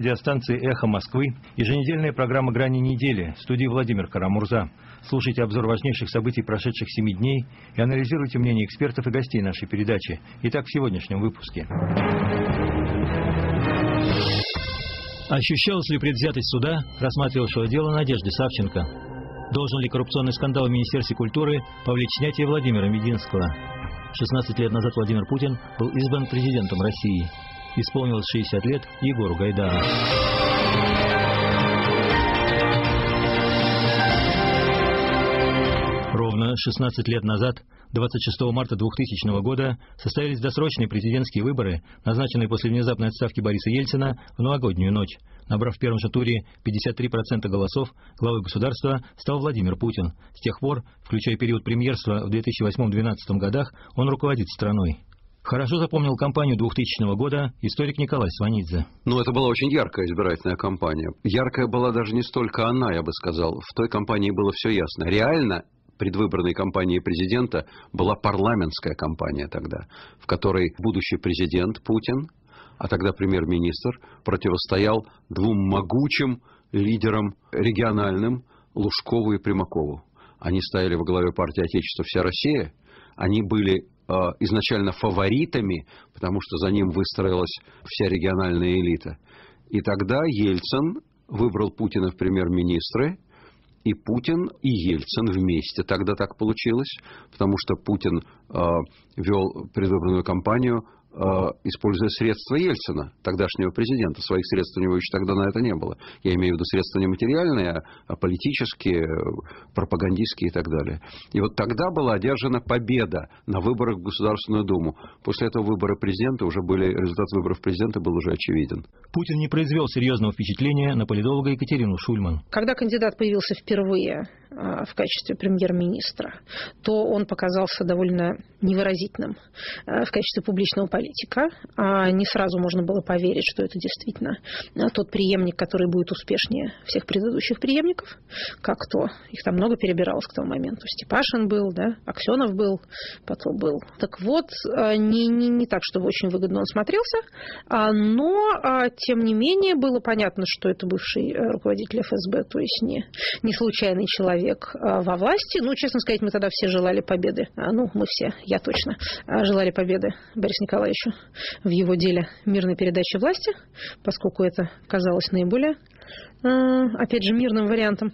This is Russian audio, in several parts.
Радиостанции «Эхо Москвы» еженедельная программа «Грани недели» в студии Владимир Карамурза. Слушайте обзор важнейших событий прошедших семи дней и анализируйте мнение экспертов и гостей нашей передачи. Итак, в сегодняшнем выпуске. Ощущалась ли предвзятость суда, рассматривавшего дело Надежды Савченко? Должен ли коррупционный скандал в Министерстве культуры повлечь снятие Владимира Мединского? 16 лет назад Владимир Путин был избран президентом России исполнилось 60 лет Егору Гайдару. Ровно 16 лет назад, 26 марта 2000 года, состоялись досрочные президентские выборы, назначенные после внезапной отставки Бориса Ельцина в новогоднюю ночь. Набрав в первом же туре 53% голосов, главой государства стал Владимир Путин. С тех пор, включая период премьерства в 2008-2012 годах, он руководит страной. Хорошо запомнил кампанию 2000 года историк Николай Сванидзе. Ну, это была очень яркая избирательная кампания. Яркая была даже не столько она, я бы сказал. В той кампании было все ясно. Реально предвыборной кампании президента была парламентская кампания тогда, в которой будущий президент Путин, а тогда премьер-министр, противостоял двум могучим лидерам региональным Лужкову и Примакову. Они стояли во главе партии Отечества «Вся Россия», они были изначально фаворитами, потому что за ним выстроилась вся региональная элита. И тогда Ельцин выбрал Путина в премьер-министры, и Путин и Ельцин вместе тогда так получилось, потому что Путин э, вел предвыборную кампанию Э, используя средства Ельцина, тогдашнего президента. Своих средств у него еще тогда на это не было. Я имею в виду средства не материальные, а политические, пропагандистские и так далее. И вот тогда была одержана победа на выборах в Государственную Думу. После этого выборы президента уже были, результат выборов президента был уже очевиден. Путин не произвел серьезного впечатления на политолога Екатерину Шульман. Когда кандидат появился впервые а, в качестве премьер-министра, то он показался довольно невыразительным а, в качестве публичного политика. А не сразу можно было поверить, что это действительно тот преемник, который будет успешнее всех предыдущих преемников. Как то. Их там много перебиралось к тому моменту. Степашин был, да, Аксенов был, потом был. Так вот, не, не, не так, чтобы очень выгодно он смотрелся, но, тем не менее, было понятно, что это бывший э, руководитель ФСБ, то есть не, не случайный человек, а, во власти. Ну, честно сказать, мы тогда все желали победы. А, ну, мы все, я точно, а, желали победы Борису Николаевичу в его деле мирной передачи власти, поскольку это казалось наиболее, опять же, мирным вариантом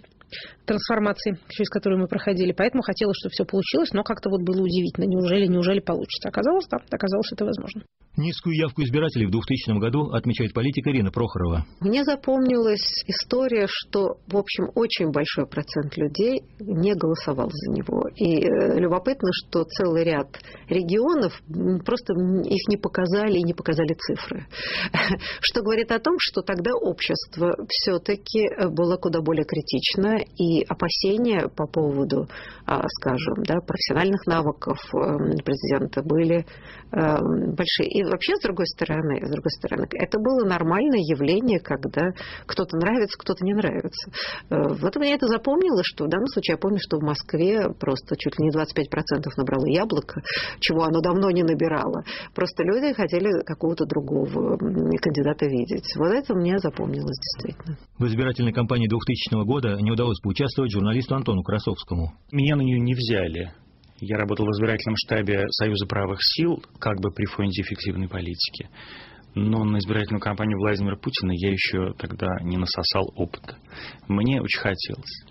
трансформации, через которую мы проходили. Поэтому хотелось, чтобы все получилось, но как-то вот было удивительно. Неужели, неужели получится? Оказалось, да, оказалось это возможно. Низкую явку избирателей в 2000 году отмечает политик Ирина Прохорова. Мне запомнилась история, что, в общем, очень большой процент людей не голосовал за него. И э, любопытно, что целый ряд регионов просто их не показали и не показали цифры. Что говорит о том, что тогда общество все-таки было куда более критично, и опасения по поводу, а, скажем, да, профессиональных навыков эм, президента были эм, большие. И вообще, с другой стороны, с другой стороны, это было нормальное явление, когда кто-то нравится, кто-то не нравится. Э, вот мне это запомнилось, что в данном случае я помню, что в Москве просто чуть ли не 25% набрало яблоко, чего оно давно не набирало. Просто люди хотели какого-то другого кандидата видеть. Вот это мне запомнилось действительно. В избирательной кампании 2000 года не удалось поучаствовать журналисту Антону Красовскому. Меня на нее не взяли. Я работал в избирательном штабе Союза правых сил, как бы при фонде эффективной политики. Но на избирательную кампанию Владимира Путина я еще тогда не насосал опыта. Мне очень хотелось.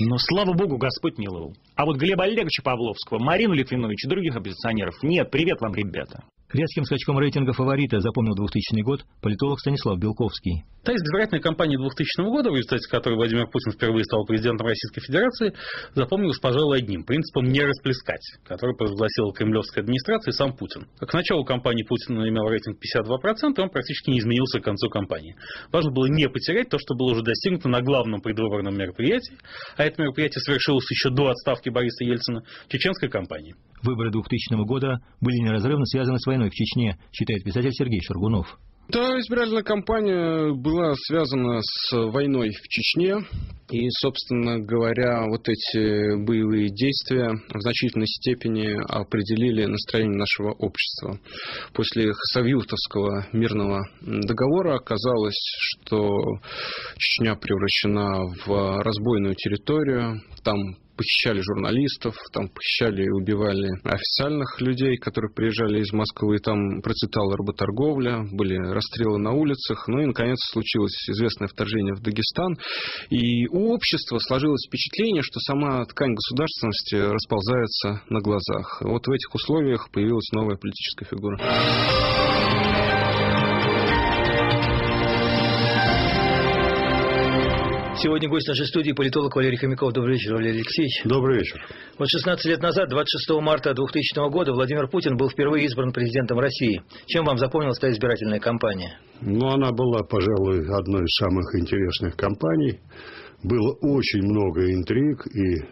Но, слава богу, Господь миловал. А вот Глеба Олеговича Павловского, Марину Литвиновича и других оппозиционеров нет. Привет вам, ребята. Резким скачком рейтинга фаворита запомнил 2000 год политолог Станислав Белковский. Та избирательная кампания 2000 года, в результате которой Владимир Путин впервые стал президентом Российской Федерации, запомнилась, пожалуй, одним – принципом «не расплескать», который провозгласила кремлевская администрация и сам Путин. К началу кампании Путин имел рейтинг 52%, и он практически не изменился к концу кампании. Важно было не потерять то, что было уже достигнуто на главном предвыборном мероприятии, а это мероприятие совершилось еще до отставки Бориса Ельцина – чеченской кампании. Выборы 2000 года были неразрывно связаны с войной в Чечне, считает писатель Сергей Шаргунов. Да, избирательная кампания была связана с войной в Чечне. И, собственно говоря, вот эти боевые действия в значительной степени определили настроение нашего общества. После Хасавюртовского мирного договора оказалось, что Чечня превращена в разбойную территорию, там похищали журналистов, там похищали и убивали официальных людей, которые приезжали из Москвы, там процветала работорговля, были расстрелы на улицах, ну и, наконец, случилось известное вторжение в Дагестан, и у общества сложилось впечатление, что сама ткань государственности расползается на глазах. Вот в этих условиях появилась новая политическая фигура. Сегодня гость нашей студии политолог Валерий Хомяков. Добрый вечер, Валерий Алексеевич. Добрый вечер. Вот 16 лет назад, 26 марта 2000 года, Владимир Путин был впервые избран президентом России. Чем вам запомнилась та избирательная кампания? Ну, она была, пожалуй, одной из самых интересных кампаний. Было очень много интриг и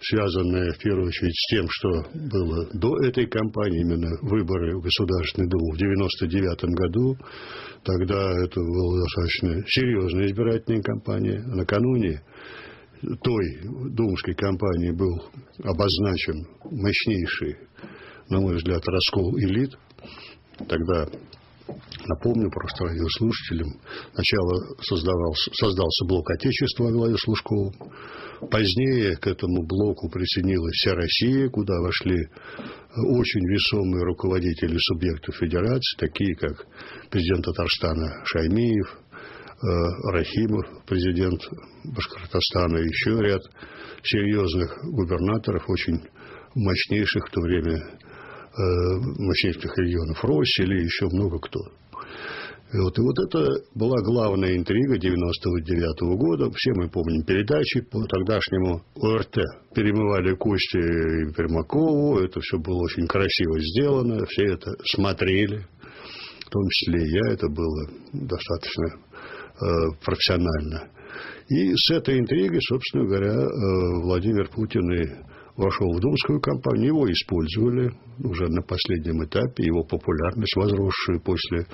связанное в первую очередь с тем, что было до этой кампании, именно выборы в Государственную Думу в 1999 году. Тогда это была достаточно серьезная избирательная кампания. Накануне той думской кампании был обозначен мощнейший, на мой взгляд, раскол элит. Тогда Напомню просто радиослушателям. Сначала создавался, создался блок Отечества во главе с Лужковым. Позднее к этому блоку присоединилась вся Россия, куда вошли очень весомые руководители субъектов федерации, такие как президент Татарстана Шаймиев, э, Рахимов, президент Башкортостана, и еще ряд серьезных губернаторов, очень мощнейших в то время Э, мощнейших регионов, России или еще много кто. И вот, и вот это была главная интрига 99 -го года. Все мы помним передачи по тогдашнему ОРТ. Перемывали кости Пермакову. Это все было очень красиво сделано. Все это смотрели. В том числе и я. Это было достаточно э, профессионально. И с этой интригой, собственно говоря, э, Владимир Путин и вошел в думскую кампанию, его использовали уже на последнем этапе, его популярность возросшая после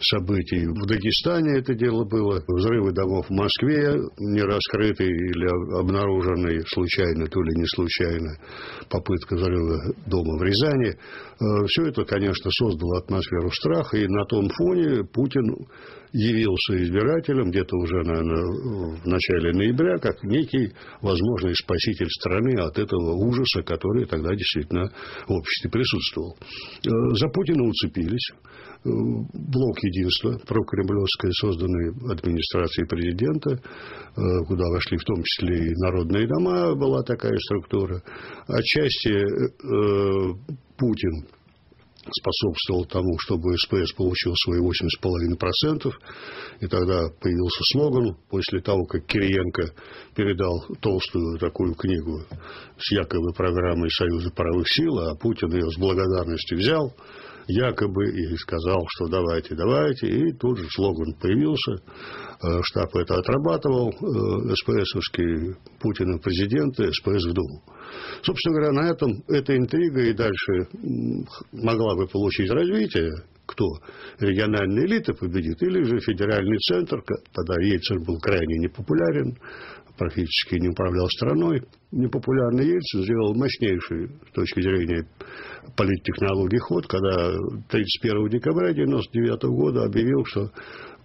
событий. В Дагестане это дело было, взрывы домов в Москве, не раскрытые или обнаруженные случайно, то ли не случайно, попытка взрыва дома в Рязани. Э, Все это, конечно, создало атмосферу страха, и на том фоне Путин явился избирателем где-то уже, наверное, в начале ноября, как некий возможный спаситель страны от этого ужаса, который тогда действительно в обществе присутствовал. Э, за Путина уцепились. Э, блок единства, прокремлевская, созданный администрацией президента, э, куда вошли в том числе и народные дома, была такая структура. Отчасти Путин способствовал тому, чтобы СПС получил свои 8,5%. И тогда появился слоган, после того, как Кириенко передал толстую такую книгу с якобы программой Союза правых сил, а Путин ее с благодарностью взял, якобы и сказал, что давайте, давайте, и тут же слоган появился, э, штаб это отрабатывал, э, СПСовский Путина президент и СПС в Думу. Собственно говоря, на этом эта интрига и дальше могла бы получить развитие, кто? Региональная элита победит, или же федеральный центр, тогда Ельцин был крайне непопулярен, практически не управлял страной. Непопулярный Ельцин сделал мощнейший с точки зрения политтехнологий ход, когда 31 декабря 1999 года объявил, что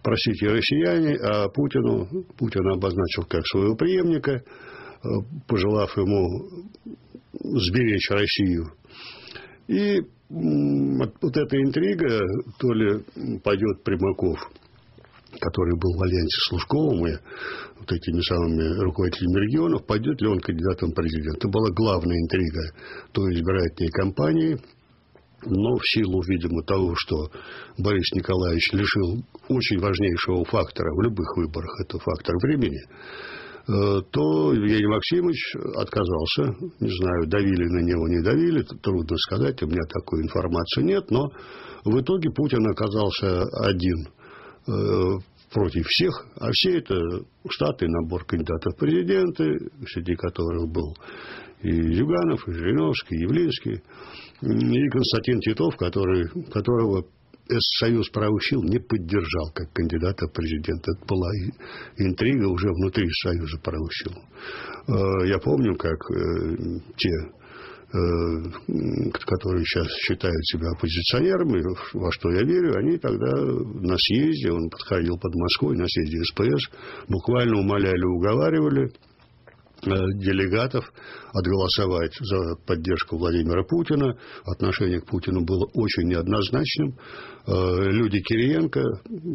просите россияне, а Путину, Путин обозначил как своего преемника, э, пожелав ему сберечь Россию. И вот эта интрига, то ли пойдет Примаков который был в альянсе с Лужковым и вот этими самыми руководителями регионов, пойдет ли он кандидатом в президент. Это была главная интрига той избирательной кампании. Но в силу, видимо, того, что Борис Николаевич лишил очень важнейшего фактора в любых выборах, это фактор времени, э, то Евгений Максимович отказался. Не знаю, давили на него, не давили, трудно сказать, у меня такой информации нет, но в итоге Путин оказался один – против всех, а все это штаты, набор кандидатов в президенты, среди которых был и Зюганов, и Жириновский, и Явлинский, и Константин Титов, который, которого Союз правых сил не поддержал как кандидата в президента. Это была интрига уже внутри Союза правых сил. Э, я помню, как э, те которые сейчас считают себя оппозиционерами, во что я верю, они тогда на съезде, он подходил под Москвой, на съезде СПС, буквально умоляли, уговаривали Э, делегатов отголосовать за поддержку Владимира Путина. Отношение к Путину было очень неоднозначным. Э, люди Кириенко,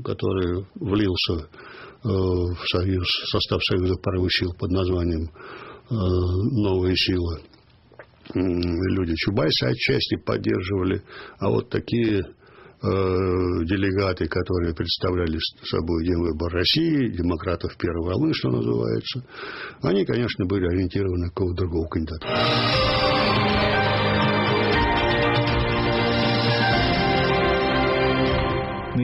который влился э, в союз, состав Союза правых сил под названием «Новые силы», люди Чубайса отчасти поддерживали, а вот такие Э, делегаты, которые представляли собой Демвыбор России, демократов первой волны, что называется, они, конечно, были ориентированы на какого-то другого кандидата.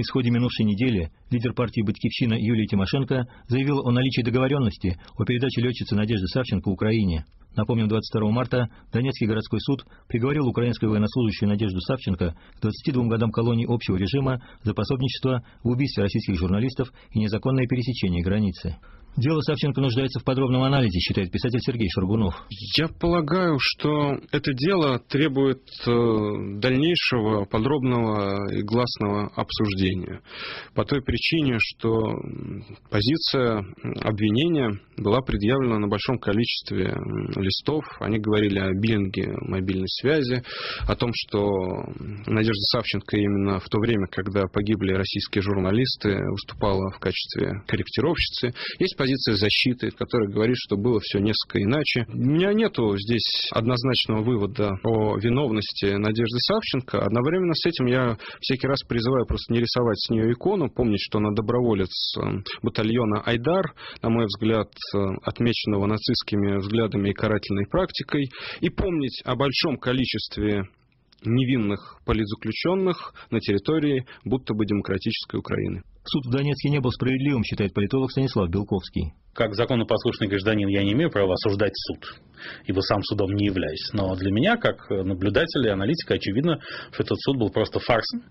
Исходе минувшей недели лидер партии «Батькивщина» Юлия Тимошенко заявила о наличии договоренности о передаче летчицы Надежды Савченко Украине. Напомним, 22 марта Донецкий городской суд приговорил украинскую военнослужащую Надежду Савченко к 22 годам колонии общего режима за пособничество в убийстве российских журналистов и незаконное пересечение границы. Дело Савченко нуждается в подробном анализе, считает писатель Сергей Шаргунов. Я полагаю, что это дело требует э, дальнейшего подробного и гласного обсуждения. По той причине, что позиция обвинения была предъявлена на большом количестве листов. Они говорили о биллинге мобильной связи, о том, что Надежда Савченко именно в то время, когда погибли российские журналисты, выступала в качестве корректировщицы. Есть позиция защиты, которая говорит, что было все несколько иначе. У меня нету здесь однозначного вывода о виновности Надежды Савченко. Одновременно с этим я всякий раз призываю просто не рисовать с нее икону, помнить, что она доброволец э, батальона «Айдар», на мой взгляд, э, отмеченного нацистскими взглядами и карательной практикой, и помнить о большом количестве невинных политзаключенных на территории будто бы демократической Украины. Суд в Донецке не был справедливым, считает политолог Станислав Белковский. Как законопослушный гражданин я не имею права осуждать суд, ибо сам судом не являюсь. Но для меня, как наблюдателя и аналитика, очевидно, что этот суд был просто фарсом.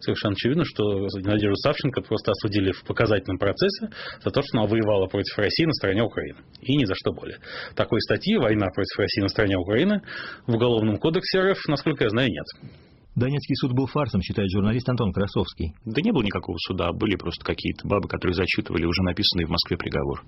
Совершенно очевидно, что Надежду Савченко просто осудили в показательном процессе за то, что она воевала против России на стороне Украины. И ни за что более. Такой статьи «Война против России на стороне Украины» в Уголовном кодексе РФ, насколько я знаю, нет. Донецкий суд был фарсом, считает журналист Антон Красовский. Да не было никакого суда, были просто какие-то бабы, которые зачитывали уже написанный в Москве приговор.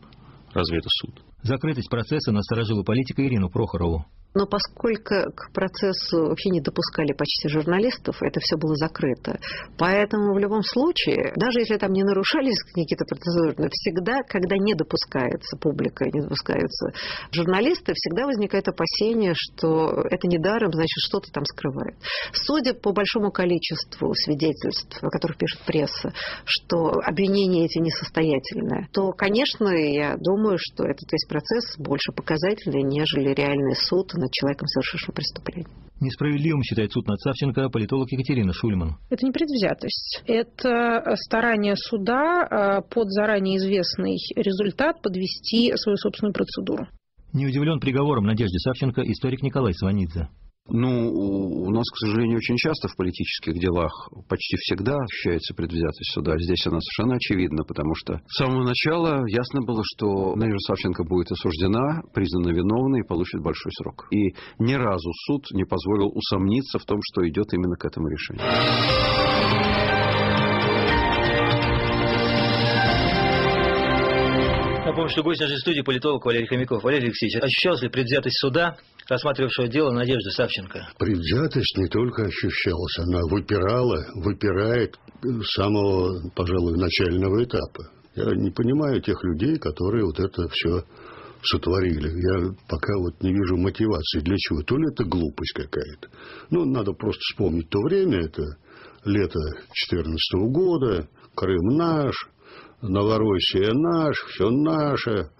Разве это суд? Закрытость процесса насторожила политика Ирину Прохорову. Но поскольку к процессу вообще не допускали почти журналистов, это все было закрыто. Поэтому в любом случае, даже если там не нарушались какие-то процедуры, всегда, когда не допускается публика, не допускаются журналисты, всегда возникает опасение, что это не даром, значит, что-то там скрывает. Судя по большому количеству свидетельств, о которых пишет пресса, что обвинения эти несостоятельные, то, конечно, я думаю, что этот весь процесс больше показательный, нежели реальный суд над человеком, совершившим преступление. Несправедливым считает суд над Савченко политолог Екатерина Шульман. Это не предвзятость. Это старание суда а, под заранее известный результат подвести свою собственную процедуру. Не удивлен приговором Надежде Савченко историк Николай Сванидзе. Ну, у нас, к сожалению, очень часто в политических делах почти всегда ощущается предвзятость суда. Здесь она совершенно очевидна, потому что с самого начала ясно было, что Надежда Савченко будет осуждена, признана виновной и получит большой срок. И ни разу суд не позволил усомниться в том, что идет именно к этому решению. Напомню, что гость нашей студии политолог Валерий Хомяков. Валерий Алексеевич, ощущалась ли предвзятость суда, рассматривавшего дело Надежды Савченко? Предвзятость не только ощущалась, она выпирала, выпирает с самого, пожалуй, начального этапа. Я не понимаю тех людей, которые вот это все сотворили. Я пока вот не вижу мотивации для чего. То ли это глупость какая-то. Ну, надо просто вспомнить то время, это лето 2014 года, Крым наш, Новороссия наш, все наше,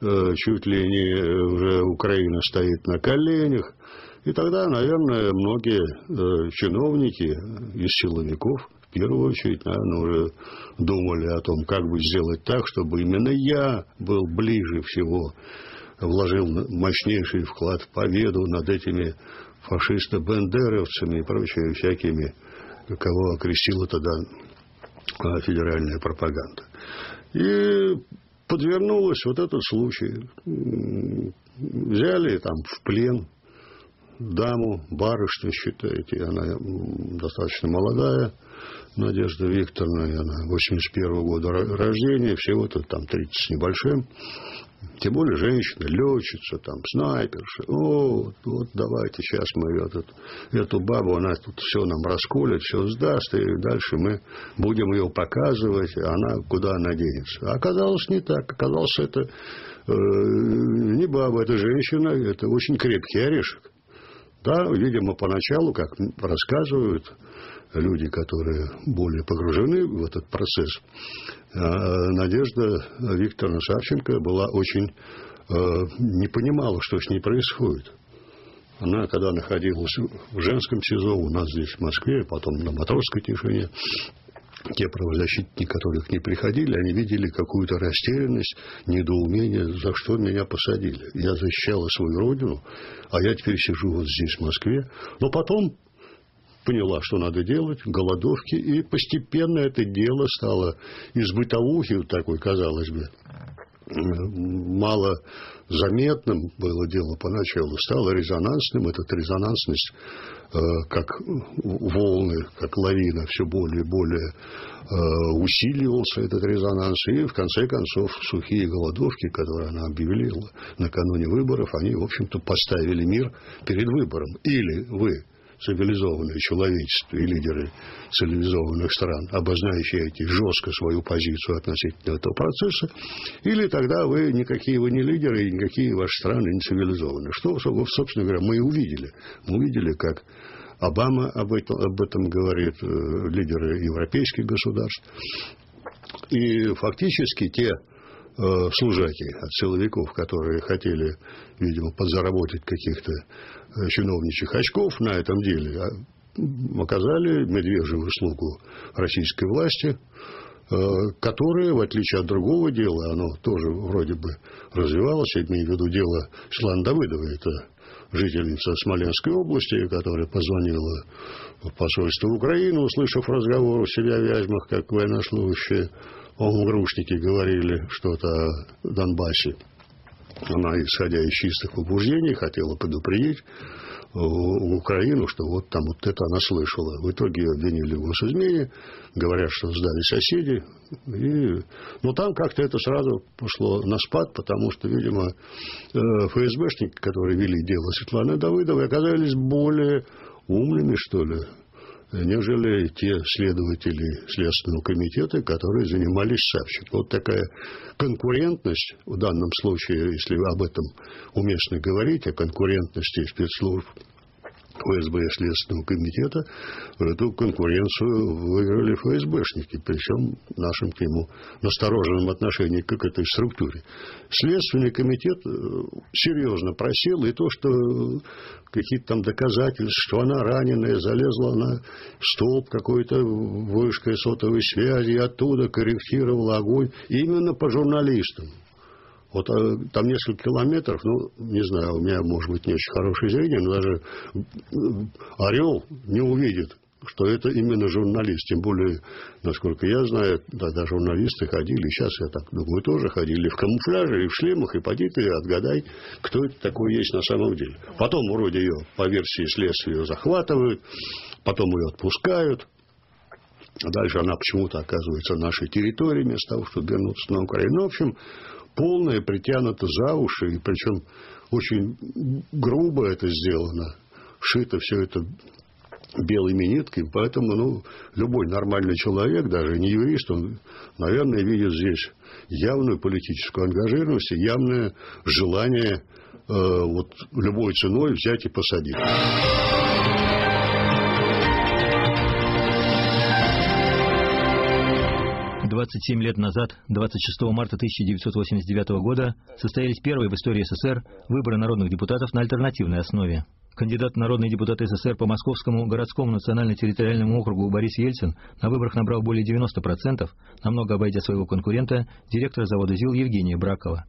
э, чуть ли не уже Украина стоит на коленях. И тогда, наверное, многие э, чиновники из силовиков, в первую очередь, наверное, уже думали о том, как бы сделать так, чтобы именно я был ближе всего, вложил мощнейший вклад в победу над этими фашисто-бендеровцами и прочими всякими кого окрестила тогда федеральная пропаганда. И подвернулась вот этот случай. Взяли там в плен даму, барышню, считаете, она достаточно молодая, Надежда Викторовна, она 81 -го года рождения, всего-то там 30 с небольшим. Тем более женщина, летчица, там, снайперша. О, вот давайте сейчас мы этот, эту бабу, она тут все нам расколет, все сдаст, и дальше мы будем ее показывать, а она куда она денется. А оказалось не так. Оказалось, это э, не баба, это женщина, это очень крепкий орешек. Да, видимо, поначалу, как рассказывают люди, которые более погружены в этот процесс, а, Надежда Викторовна Савченко была очень э, не понимала, что с ней происходит. Она, когда находилась в женском СИЗО, у нас здесь в Москве, потом на Матросской тишине, те правозащитники, которые к ней приходили, они видели какую-то растерянность, недоумение, за что меня посадили. Я защищала свою родину, а я теперь сижу вот здесь, в Москве. Но потом поняла, что надо делать, голодовки, и постепенно это дело стало из бытовухи, такой, казалось бы, мало заметным было дело поначалу, стало резонансным. Эта резонансность, э, как волны, как лавина, все более и более э, усиливался этот резонанс. И в конце концов сухие голодовки, которые она объявила накануне выборов, они, в общем-то, поставили мир перед выбором. Или вы цивилизованное человечество и лидеры цивилизованных стран, обозначаете жестко свою позицию относительно этого процесса, или тогда вы никакие вы не лидеры и никакие ваши страны не цивилизованы. Что, собственно говоря, мы и увидели. Мы увидели, как Обама об этом, об этом говорит, э, лидеры европейских государств. И фактически те э, служаки от силовиков, которые хотели, видимо, подзаработать каких-то чиновничьих очков на этом деле, а, оказали медвежью услугу российской власти, э, которое, в отличие от другого дела, оно тоже вроде бы развивалось, я имею в виду дело Светланы Давыдовой, это жительница Смоленской области, которая позвонила в посольство Украины, услышав разговор у себя в Вязьмах, как военнослужащая, ОМГРУшники говорили что-то о Донбассе. Она, исходя из чистых побуждений, хотела предупредить Украину, что вот там вот это она слышала. В итоге ее обвинили в госизмене, говорят, что сдали соседи. И... Но там как-то это сразу пошло на спад, потому что, видимо, э, ФСБшники, которые вели дело Светланы Давыдовой, оказались более умными, что ли, нежели те следователи Следственного комитета, которые занимались Савченко. Вот такая конкурентность в данном случае, если об этом уместно говорить, о конкурентности спецслужб ФСБ Следственного комитета, эту конкуренцию выиграли ФСБшники, причем нашим к нему настороженным отношением к этой структуре. Следственный комитет э, серьезно просил, и то, что какие-то там доказательства, что она раненая, залезла на столб какой-то вышкой сотовой связи, оттуда корректировала огонь именно по журналистам. Вот а, там несколько километров, ну, не знаю, у меня, может быть, не очень хорошее зрение, но даже орел не увидит, что это именно журналист. Тем более, насколько я знаю, тогда журналисты ходили, сейчас я так думаю, тоже ходили в камуфляже и в шлемах, и поди ты отгадай, кто это такой есть на самом деле. Потом вроде ее, по версии следствия, ее захватывают, потом ее отпускают, а дальше она почему-то оказывается на нашей территории, вместо того, чтобы вернуться на Украину. Ну, в общем, полное притянуто за уши, и причем очень грубо это сделано, шито все это белыми нитками, поэтому ну, любой нормальный человек, даже не юрист, он, наверное, видит здесь явную политическую ангажированность и явное желание э, вот, любой ценой взять и посадить. 27 лет назад, 26 марта 1989 года, состоялись первые в истории СССР выборы народных депутатов на альтернативной основе. Кандидат в народный депутат СССР по Московскому городскому национально-территориальному округу Борис Ельцин на выборах набрал более 90%, намного обойдя своего конкурента, директора завода ЗИЛ Евгения Бракова.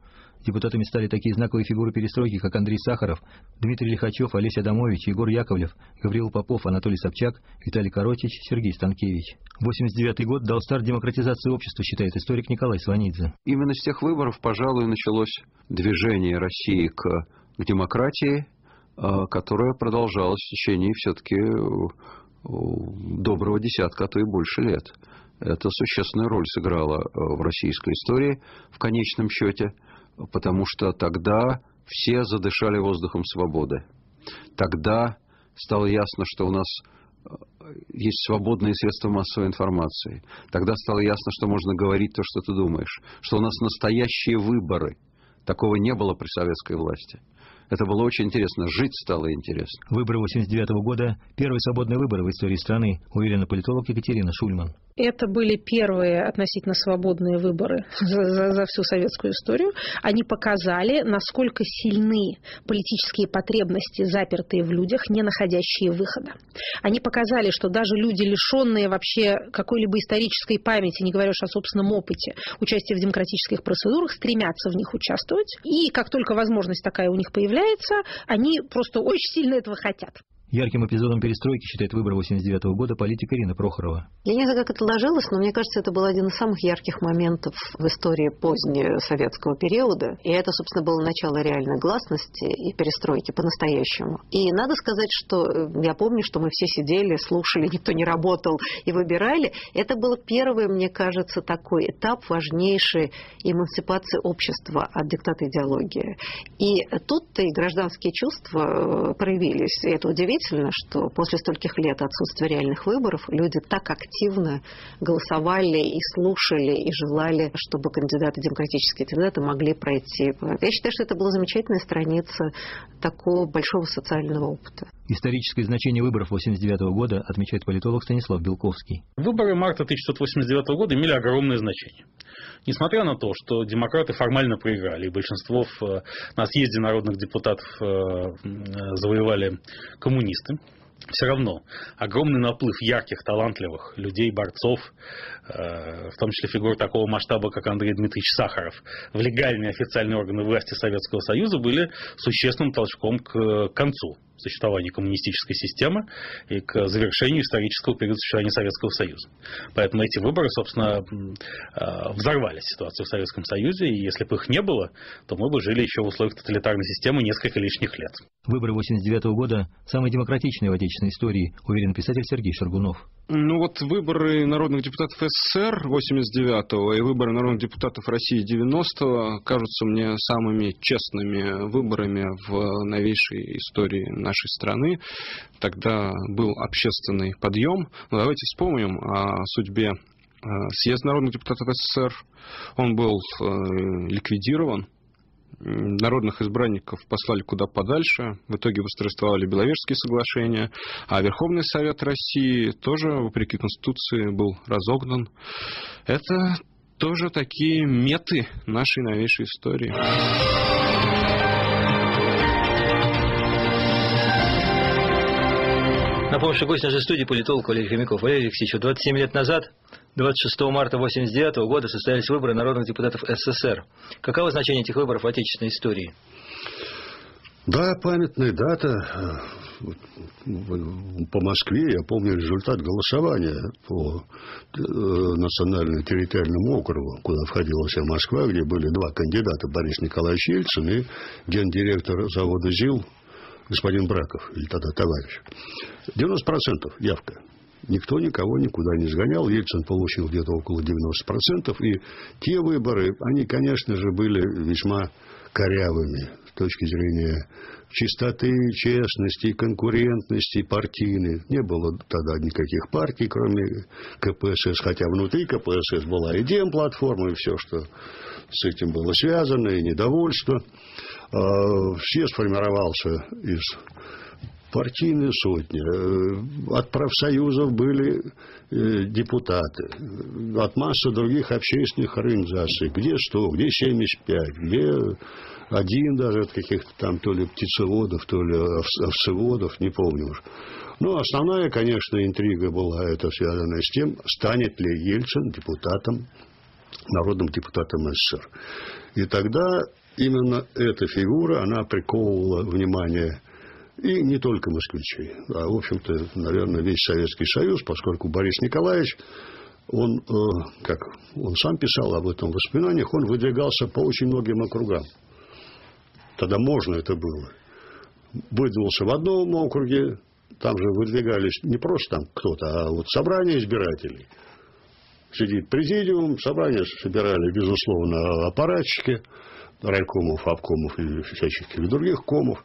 Депутатами стали такие знаковые фигуры перестройки, как Андрей Сахаров, Дмитрий Лихачев, Олеся Адамович, Егор Яковлев, Гаврил Попов, Анатолий Собчак, Виталий Коротич, Сергей Станкевич. 89 год дал старт демократизации общества, считает историк Николай Сванидзе. Именно с тех выборов, пожалуй, началось движение России к, к демократии, а, которое продолжалось в течение все-таки доброго десятка, а то и больше лет. Это существенную роль сыграло э, в российской истории в конечном счете, потому что тогда все задышали воздухом свободы. Тогда стало ясно, что у нас э, есть свободные средства массовой информации. Тогда стало ясно, что можно говорить то, что ты думаешь, что у нас настоящие выборы. Такого не было при советской власти. Это было очень интересно. Жить стало интересно. Выборы 89 года – первые свободные выборы в истории страны, уверена политолог Екатерина Шульман. Это были первые относительно свободные выборы за, за, за всю советскую историю. Они показали, насколько сильны политические потребности, запертые в людях, не находящие выхода. Они показали, что даже люди, лишенные вообще какой-либо исторической памяти, не говоря уж о собственном опыте, участия в демократических процедурах, стремятся в них участвовать. И как только возможность такая у них появляется, они просто очень сильно этого хотят. Ярким эпизодом перестройки считает выбор 89 -го года политика Ирина Прохорова. Я не знаю, как это ложилось, но мне кажется, это был один из самых ярких моментов в истории позднего советского периода. И это, собственно, было начало реальной гласности и перестройки по-настоящему. И надо сказать, что э, я помню, что мы все сидели, слушали, никто не работал и выбирали. Это был первый, мне кажется, такой этап важнейшей эмансипации общества от диктата идеологии. И тут-то и гражданские чувства э, проявились. И это удивительно удивительно, что после стольких лет отсутствия реальных выборов люди так активно голосовали и слушали, и желали, чтобы кандидаты, демократические кандидаты могли пройти. Я считаю, что это была замечательная страница такого большого социального опыта. Историческое значение выборов 1989 года отмечает политолог Станислав Белковский. Выборы марта 1989 года имели огромное значение. Несмотря на то, что демократы формально проиграли, и большинство в, на съезде народных депутатов э, завоевали коммунисты, все равно огромный наплыв ярких, талантливых людей, борцов, э, в том числе фигур такого масштаба, как Андрей Дмитриевич Сахаров, в легальные официальные органы власти Советского Союза были существенным толчком к концу существования коммунистической системы и к завершению исторического периода существования Советского Союза. Поэтому эти выборы, собственно, э, взорвали ситуацию в Советском Союзе, и если бы их не было, то мы бы жили еще в условиях тоталитарной системы несколько лишних лет. Выборы 89 года – самые демократичные в отечественной истории, уверен писатель Сергей Шаргунов. Ну вот выборы народных депутатов СССР 89-го и выборы народных депутатов России 90-го кажутся мне самыми честными выборами в новейшей истории нашей страны. Тогда был общественный подъем. Но давайте вспомним о судьбе э, съезда народных депутатов СССР. Он был э, ликвидирован народных избранников послали куда подальше. В итоге восторжествовали Беловежские соглашения. А Верховный Совет России тоже, вопреки Конституции, был разогнан. Это тоже такие меты нашей новейшей истории. Напомню, что гость нашей студии политолог Валерий Хомяков. Валерий Алексеевич, 27 лет назад 26 марта 1989 года состоялись выборы народных депутатов СССР. Каково значение этих выборов в отечественной истории? Да, памятная дата. По Москве я помню результат голосования по э, национальному территориальному округу, куда входила вся Москва, где были два кандидата, Борис Николаевич Ельцин и гендиректор завода ЗИЛ господин Браков, или тогда товарищ. 90% явка. Никто никого никуда не сгонял. Ельцин получил где-то около 90%. И те выборы, они, конечно же, были весьма корявыми с точки зрения чистоты, честности, конкурентности партийной. Не было тогда никаких партий, кроме КПСС, хотя внутри КПСС была и демплатформа, и все, что с этим было связано, и недовольство. А, все сформировался из партийные сотни. Э, от профсоюзов были э, депутаты. От массы других общественных организаций. Где 100, где 75, где один даже от каких-то там то ли птицеводов, то ли овцеводов, не помню уж. Но основная, конечно, интрига была это связано с тем, станет ли Ельцин депутатом, народным депутатом СССР. И тогда именно эта фигура, она приковывала внимание и не только москвичей, а, в общем-то, наверное, весь Советский Союз, поскольку Борис Николаевич, он, э, как он сам писал об этом в воспоминаниях, он выдвигался по очень многим округам. Тогда можно это было. Выдвинулся в одном округе, там же выдвигались не просто там кто-то, а вот собрание избирателей. Сидит президиум, собрание собирали, безусловно, аппаратчики, райкомов, обкомов и всяческих других комов.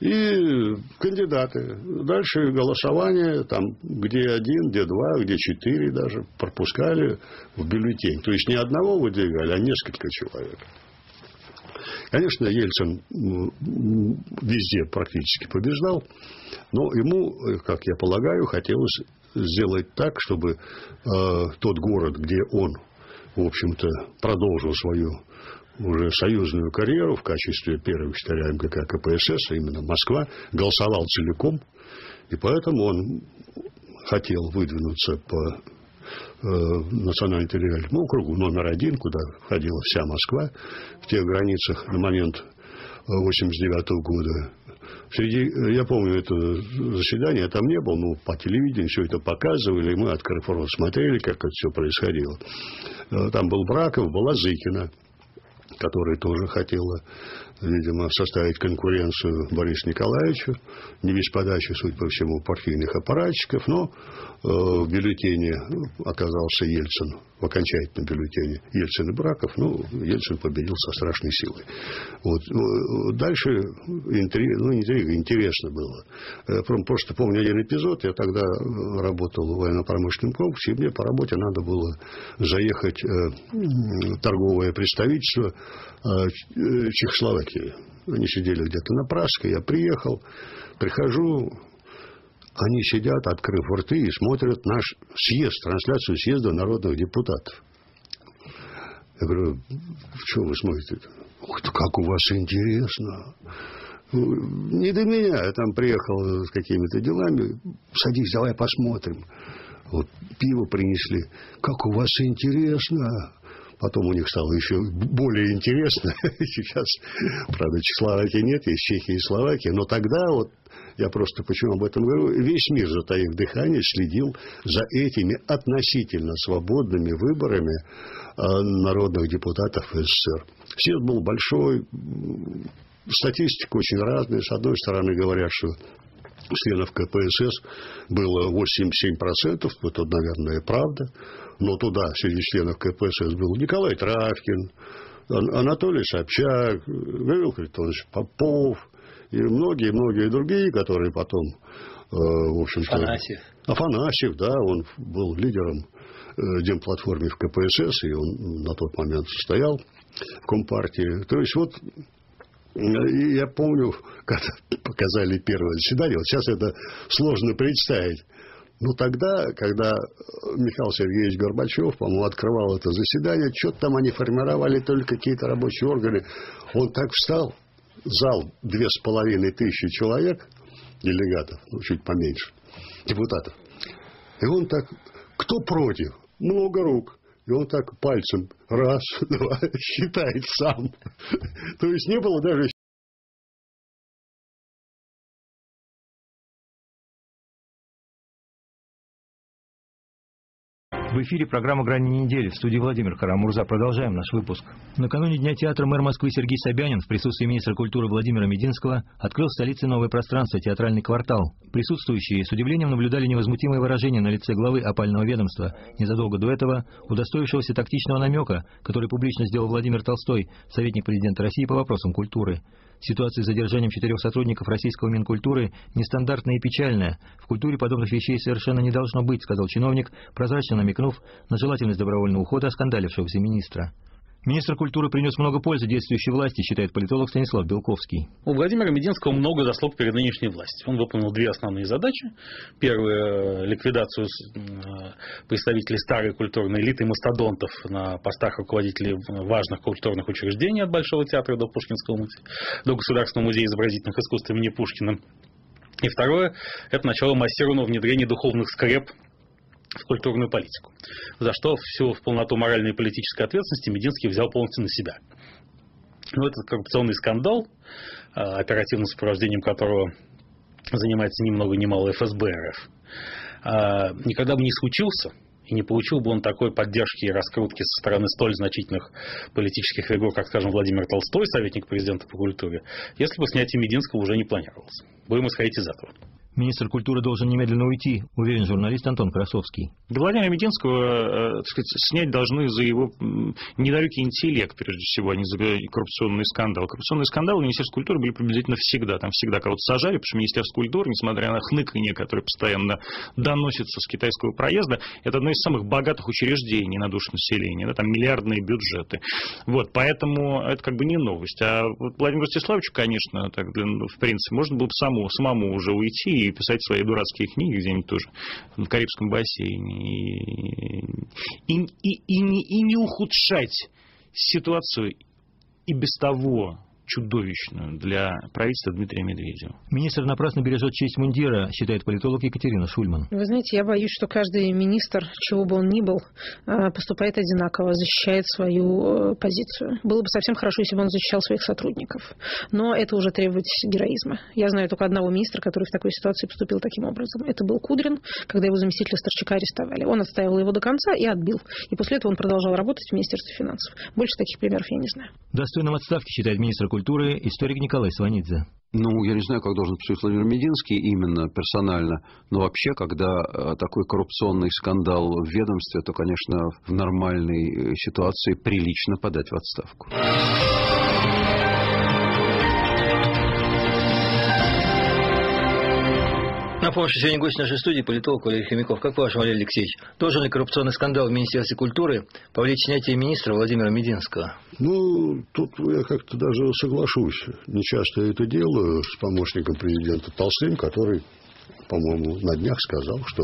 И кандидаты. Дальше голосование, там, где один, где два, где четыре даже, пропускали в бюллетень. То есть не одного выдвигали, а несколько человек. Конечно, Ельцин везде практически побеждал, но ему, как я полагаю, хотелось сделать так, чтобы э, тот город, где он, в общем-то, продолжил свою уже союзную карьеру в качестве первого секретаря МГК КПСС, а именно Москва, голосовал целиком, и поэтому он хотел выдвинуться по э, национально-территориальному округу номер один, куда входила вся Москва в тех границах на момент 89 -го года. Среди, я помню это заседание, я там не был, но по телевидению все это показывали, мы, открыв рот, смотрели, как это все происходило. Э, там был Браков, была Зыкина которая тоже хотела, видимо, составить конкуренцию Борису Николаевичу, не без подачи, судя по всему, партийных аппаратчиков, но э, в бюллетене оказался Ельцин, в окончательном бюллетене Ельцин и Браков, ну, Ельцин победил со страшной силой. Вот. Ну, дальше интрига, ну, интрига, интересно было. Я просто помню один эпизод, я тогда работал в военно-промышленном комплексе, и мне по работе надо было заехать э, торговое представительство э, Чехословакии. Они сидели где-то на Пражской, я приехал, прихожу, они сидят, открыв рты, и смотрят наш съезд, трансляцию съезда народных депутатов. Я говорю, что вы смотрите? Ух как у вас интересно. Не до меня, я там приехал с какими-то делами. Садись, давай посмотрим. Вот пиво принесли. Как у вас интересно. Потом у них стало еще более интересно. Сейчас, правда, Чехословакии нет, есть Чехия и Словакия. Но тогда вот я просто почему об этом говорю, весь мир, затаив дыхание, следил за этими относительно свободными выборами э, народных депутатов СССР. Съезд был большой, статистика очень разная. С одной стороны говорят, что членов КПСС было 87%, это, наверное, правда, но туда среди членов КПСС был Николай Травкин, Анатолий Собчак, Гаврил Харитонович Попов, и многие-многие другие, которые потом, э, в общем-то... Афанасьев. Афанасьев, да, он был лидером э, демплатформе в КПСС, и он на тот момент состоял в Компартии. То есть вот и я помню, когда показали первое заседание, вот сейчас это сложно представить. Но тогда, когда Михаил Сергеевич Горбачев, по-моему, открывал это заседание, что-то там они формировали только какие-то рабочие органы, он так встал, зал две с половиной тысячи человек, делегатов, ну, чуть поменьше, депутатов. И он так, кто против? Много рук. И он так пальцем раз, два, считает сам. То есть не было даже В эфире программа «Грани недели». В студии Владимир Карамурза. Продолжаем наш выпуск. Накануне Дня театра мэр Москвы Сергей Собянин в присутствии министра культуры Владимира Мединского открыл в столице новое пространство «Театральный квартал». Присутствующие с удивлением наблюдали невозмутимое выражение на лице главы опального ведомства, незадолго до этого удостоившегося тактичного намека, который публично сделал Владимир Толстой, советник президента России по вопросам культуры. Ситуация с задержанием четырех сотрудников российского Минкультуры нестандартная и печальная. В культуре подобных вещей совершенно не должно быть, сказал чиновник, прозрачно намекнув на желательность добровольного ухода оскандалившегося министра. Министр культуры принес много пользы действующей власти, считает политолог Станислав Белковский. У Владимира Мединского много заслуг перед нынешней властью. Он выполнил две основные задачи. Первая – ликвидацию э, представителей старой культурной элиты мастодонтов на постах руководителей важных культурных учреждений от Большого театра до Пушкинского музея, до Государственного музея изобразительных искусств имени Пушкина. И второе – это начало массированного внедрения духовных скреп в культурную политику, за что всю полноту моральной и политической ответственности Мединский взял полностью на себя. Но этот коррупционный скандал, а, оперативным сопровождением которого занимается ни много ни мало ФСБ РФ, а, никогда бы не случился, и не получил бы он такой поддержки и раскрутки со стороны столь значительных политических фигур, как, скажем, Владимир Толстой, советник президента по культуре, если бы снятие Мединского уже не планировалось. Будем исходить из этого. Министр культуры должен немедленно уйти, уверен журналист Антон Красовский. Владимира Мединского э, так сказать, снять должны за его недалекий интеллект, прежде всего, а не за коррупционный скандал. Коррупционные скандалы в Министерстве культуры были приблизительно всегда. Там всегда кого-то сажали, потому что Министерство культуры, несмотря на хныканье, которое постоянно доносится с китайского проезда, это одно из самых богатых учреждений на душу населения. Да, там миллиардные бюджеты. Вот, поэтому это как бы не новость. А вот Владимиру Ростиславовичу, конечно, так, в принципе, можно было бы самому, самому уже уйти и писать свои дурацкие книги где-нибудь тоже в Карибском бассейне. И, и, и, и, не, и не ухудшать ситуацию и без того чудовищную для правительства Дмитрия Медведева. Министр напрасно бережет честь мундира, считает политолог Екатерина Шульман. Вы знаете, я боюсь, что каждый министр, чего бы он ни был, а, поступает одинаково, защищает свою э, позицию. Было бы совсем хорошо, если бы он защищал своих сотрудников. Но это уже требует героизма. Я знаю только одного министра, который в такой ситуации поступил таким образом. Это был Кудрин, когда его заместителя Старчака арестовали. Он отстаивал его до конца и отбил. И после этого он продолжал работать в Министерстве финансов. Больше таких примеров я не знаю. Достойным отставки считает министр культуры историк Николай Сванидзе. Ну, я не знаю, как должен поступить Владимир Мединский именно персонально, но вообще, когда э, такой коррупционный скандал в ведомстве, то, конечно, в нормальной э, ситуации прилично подать в отставку. Напомню, сегодня гость нашей студии политолог Валерий Хомяков. Как ваш, Валерий Алексеевич, должен ли коррупционный скандал в Министерстве культуры повлечь снятие министра Владимира Мединского? Ну, тут я как-то даже соглашусь. Не часто я это делаю с помощником президента Толстым, который, по-моему, на днях сказал, что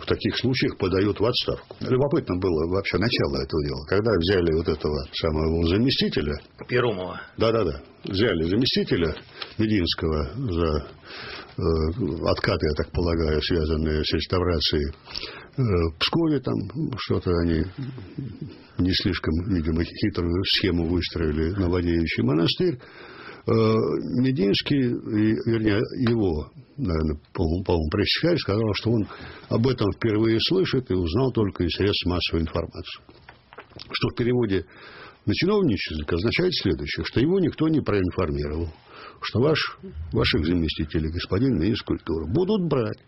в таких случаях подают в отставку. Любопытно было вообще начало этого дела. Когда взяли вот этого самого заместителя... Перумова. Да-да-да. Взяли заместителя Мединского за Э, откаты, я так полагаю, связанные с реставрацией э, в Пскове, там что-то они не слишком, видимо, хитрую схему выстроили на Владеющий монастырь. Э, Мединский, вернее, его, наверное, по-моему, пресс сказал, что он об этом впервые слышит и узнал только из средств массовой информации. Что в переводе на чиновничий язык означает следующее, что его никто не проинформировал что ваш, ваших заместителей, господин министр культуры, будут брать.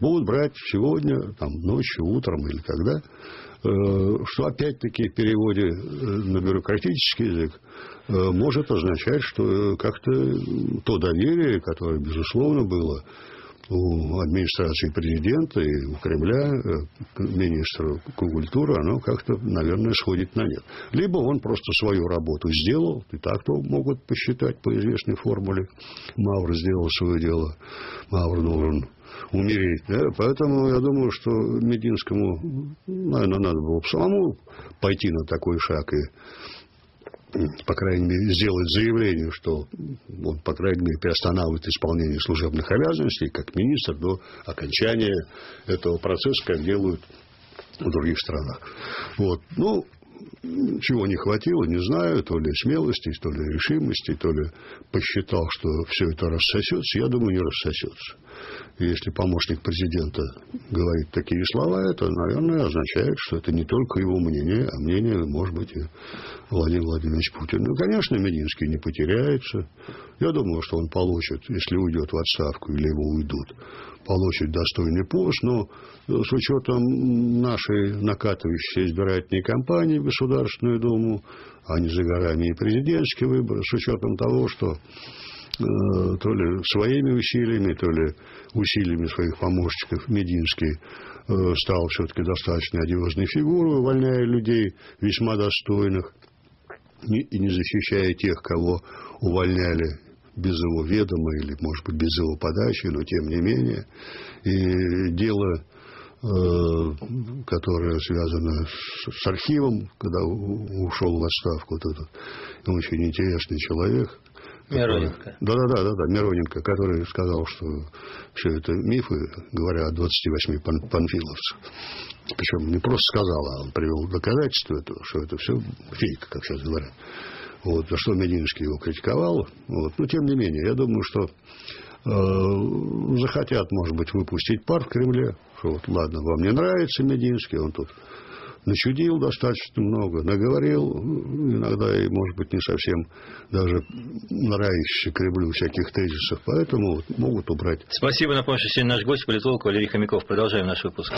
Будут брать сегодня, там, ночью, утром или когда. Э, что опять-таки в переводе э, на бюрократический язык э, может означать, что как-то то доверие, которое, безусловно, было у администрации президента и у Кремля министру культуры, оно как-то, наверное, сходит на нет. Либо он просто свою работу сделал, и так-то могут посчитать по известной формуле. Мавр сделал свое дело, Мавр должен умереть. Да? Поэтому я думаю, что Мединскому, наверное, надо было самому пойти на такой шаг и по крайней мере, сделать заявление, что он, по крайней мере, приостанавливает исполнение служебных обязанностей как министр до окончания этого процесса, как делают в других странах. Вот. Ну, чего не хватило, не знаю, то ли смелости, то ли решимости, то ли посчитал, что все это рассосется, я думаю, не рассосется. Если помощник президента говорит такие слова, это, наверное, означает, что это не только его мнение, а мнение, может быть, и Владимир Владимирович Путин. Ну, конечно, Мединский не потеряется. Я думаю, что он получит, если уйдет в отставку или его уйдут, получит достойный пост, но с учетом нашей накатывающейся избирательной кампании Государственную Думу, а не за горами и президентские выборы, с учетом того, что Э, то ли своими усилиями, то ли усилиями своих помощников Мединский э, стал все-таки достаточно одиозной фигурой, увольняя людей весьма достойных и не защищая тех, кого увольняли без его ведома или, может быть, без его подачи, но тем не менее. И дело, э, которое связано с, архивом, когда ушел в отставку вот этот очень интересный человек, Мироненко. Да-да-да, да, Мироненко, который сказал, что все это мифы, говоря о 28 пан панфиловцах. Причем не просто сказал, а он привел доказательства этого, что это все фейк, как сейчас говорят. вот, за что Мединский его критиковал. Вот. Но тем не менее, я думаю, что захотят, может быть, выпустить пар в Кремле, что вот ладно, вам не нравится Мединский, он тут начудил достаточно много, наговорил, иногда и, может быть, не совсем даже нравящихся Кремлю всяких тезисов, поэтому могут убрать. Спасибо, напомню, что сегодня наш гость, политолог Валерий Хомяков. Продолжаем наш выпуск.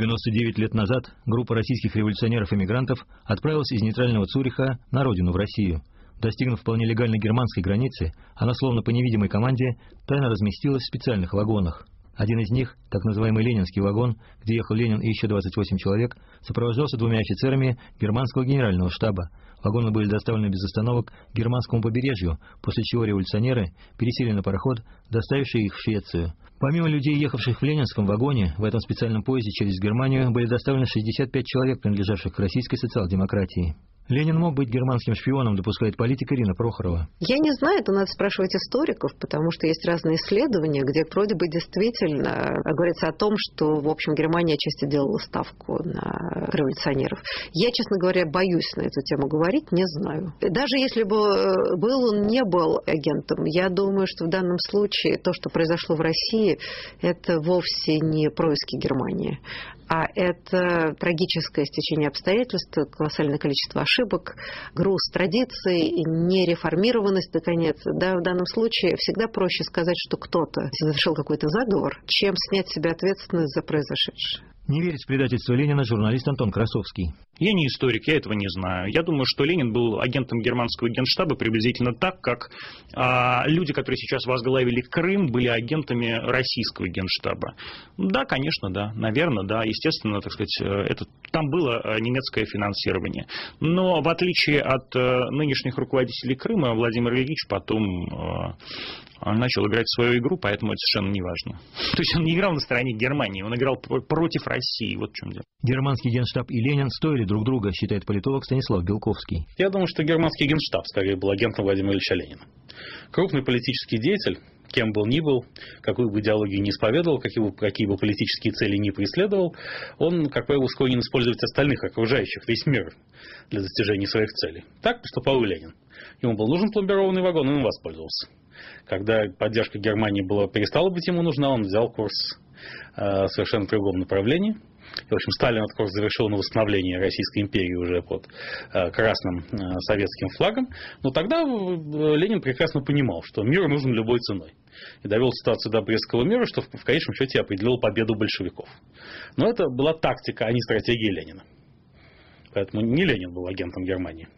99 лет назад группа российских революционеров-эмигрантов отправилась из нейтрального Цюриха на родину, в Россию. Достигнув вполне легальной германской границы, она словно по невидимой команде тайно разместилась в специальных вагонах. Один из них, так называемый ленинский вагон, где ехал Ленин и еще 28 человек, сопровождался двумя офицерами германского генерального штаба. Вагоны были доставлены без остановок к германскому побережью, после чего революционеры пересели на пароход, доставивший их в Швецию. Помимо людей, ехавших в ленинском вагоне, в этом специальном поезде через Германию были доставлены 65 человек, принадлежавших к российской социал-демократии. Ленин мог быть германским шпионом, допускает политик Ирина Прохорова. Я не знаю, это надо спрашивать историков, потому что есть разные исследования, где вроде бы действительно говорится о том, что, в общем, Германия отчасти делала ставку на революционеров. Я, честно говоря, боюсь на эту тему говорить, не знаю. Даже если бы э, был он не был агентом, я думаю, что в данном случае то, что произошло в России, это вовсе не происки Германии а это трагическое стечение обстоятельств, колоссальное количество ошибок, груз традиций, нереформированность, наконец. Да, в данном случае всегда проще сказать, что кто-то совершил какой-то заговор, чем снять с себя ответственность за произошедшее. Не верит в предательство Ленина журналист Антон Красовский. Я не историк, я этого не знаю. Я думаю, что Ленин был агентом германского генштаба приблизительно так, как а, люди, которые сейчас возглавили Крым, были агентами российского генштаба. Да, конечно, да. Наверное, да. Естественно, так сказать, э, это, там было э, немецкое финансирование. Но в отличие от э, нынешних руководителей Крыма, Владимир Ильич потом он начал играть свою игру, поэтому это совершенно не важно. То есть он не играл на стороне Германии, он играл против России. Вот в чем дело. Германский генштаб и Ленин стоили друг друга, считает политолог Станислав Белковский. Я думаю, что германский генштаб скорее был агентом Владимира Ильича Ленина. Крупный политический деятель, кем был ни был, какую бы идеологию не исповедовал, какие бы, какие бы политические цели не преследовал, он, как правило, склонен использовать остальных окружающих, весь мир для достижения своих целей. Так поступал и Ленин. Ему был нужен пломбированный вагон, и он воспользовался. Когда поддержка Германии была, перестала быть ему нужна, он взял курс э, совершенно в другом направлении. И, в общем, Сталин этот курс завершил на восстановлении Российской империи уже под э, красным э, советским флагом. Но тогда э, Ленин прекрасно понимал, что мир нужен любой ценой. И довел ситуацию до Брестского мира, что в конечном счете определил победу большевиков. Но это была тактика, а не стратегия Ленина. Поэтому не Ленин был агентом Германии.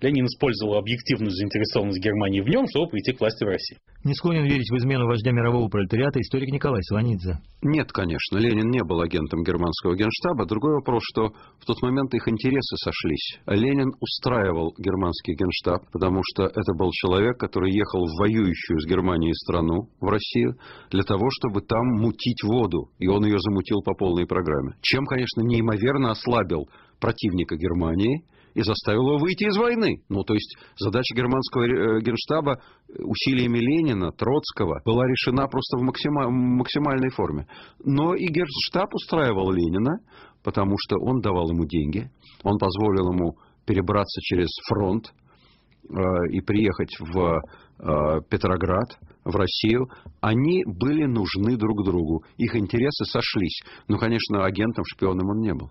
Ленин использовал объективную заинтересованность Германии в нем, чтобы прийти к власти в России. Не склонен верить в измену вождя мирового пролетариата историк Николай Сванидзе. Нет, конечно, Ленин не был агентом германского генштаба. Другой вопрос, что в тот момент их интересы сошлись. Ленин устраивал германский генштаб, потому что это был человек, который ехал в воюющую с Германией страну, в Россию, для того, чтобы там мутить воду. И он ее замутил по полной программе. Чем, конечно, неимоверно ослабил противника Германии – и заставил его выйти из войны. Ну, то есть задача германского э, генштаба усилиями Ленина, Троцкого была решена просто в максимальной форме. Но и генштаб устраивал Ленина, потому что он давал ему деньги, он позволил ему перебраться через фронт э, и приехать в э, Петроград, в Россию, они были нужны друг другу. Их интересы сошлись. Ну, конечно, агентом, шпионом он не был.